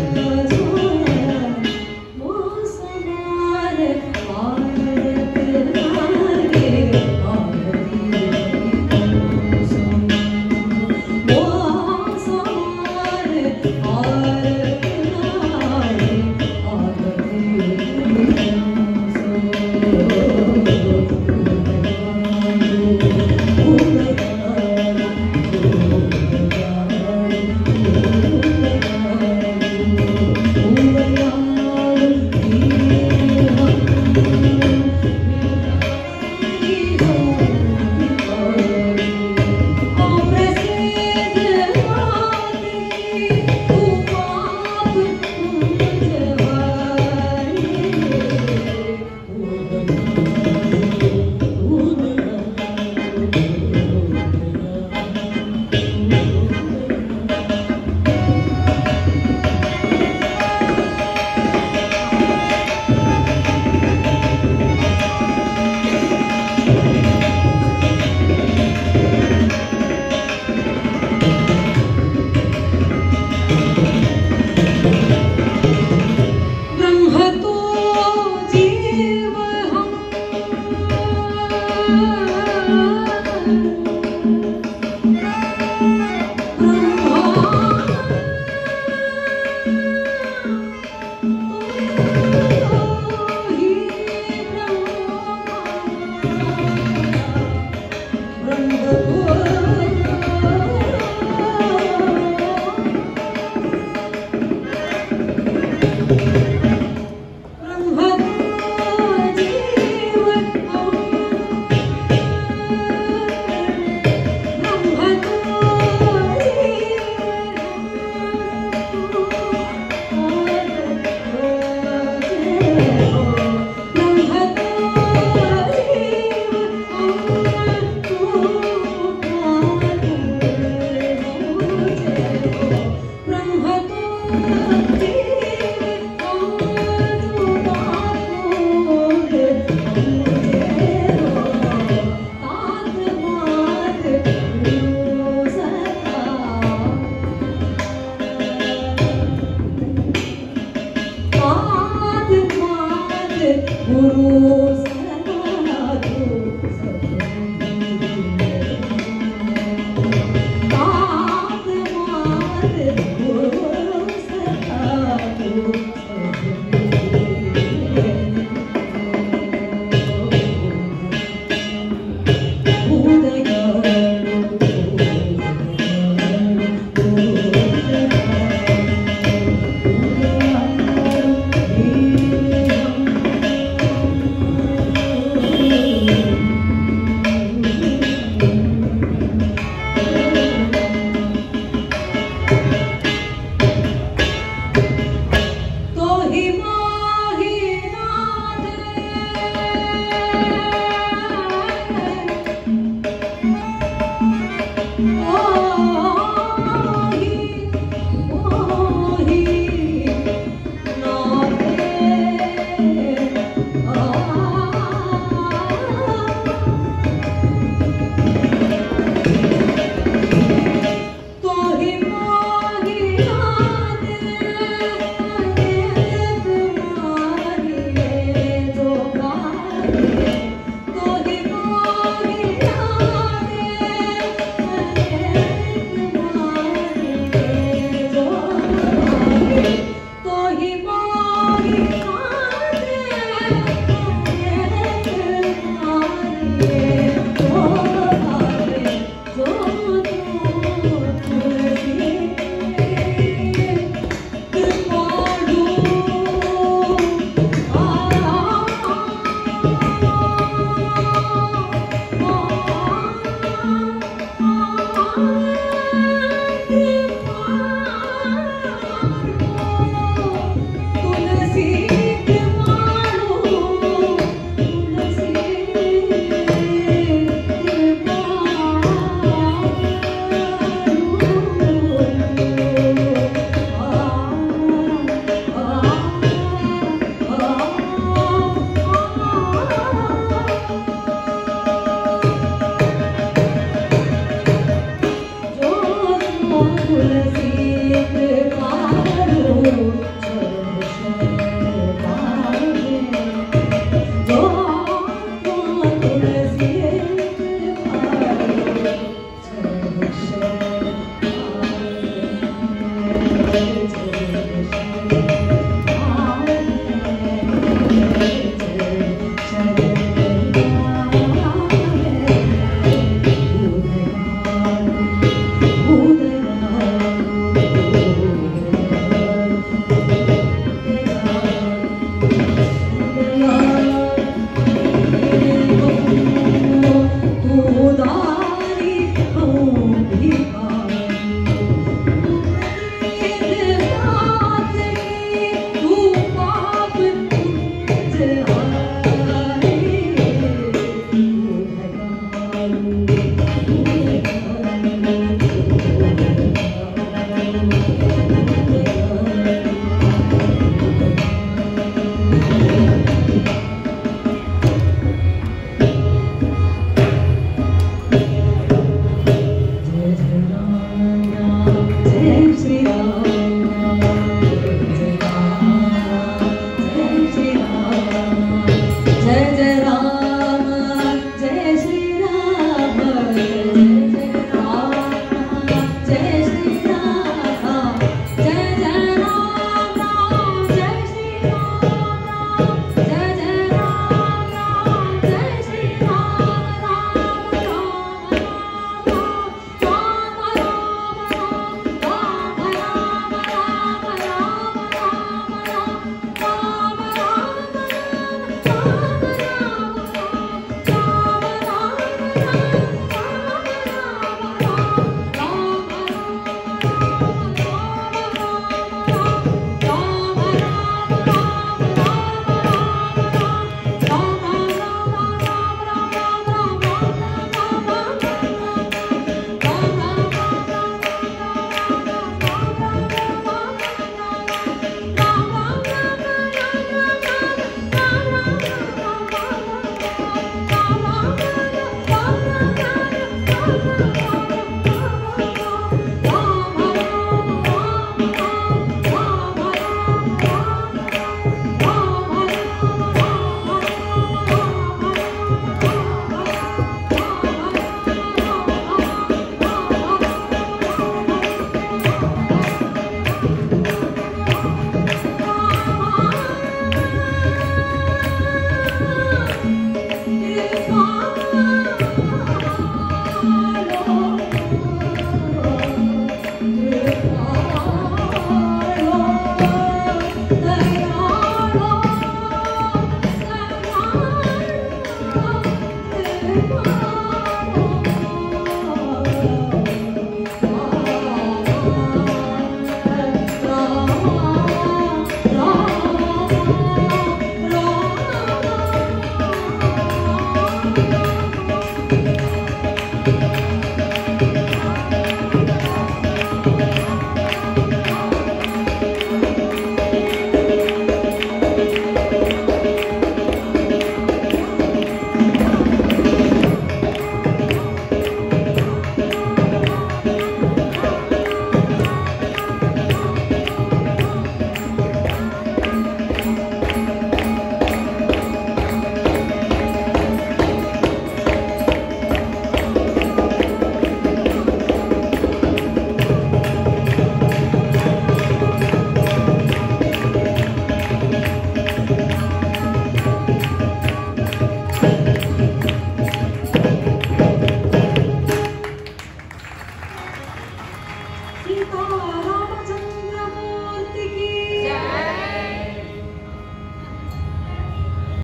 was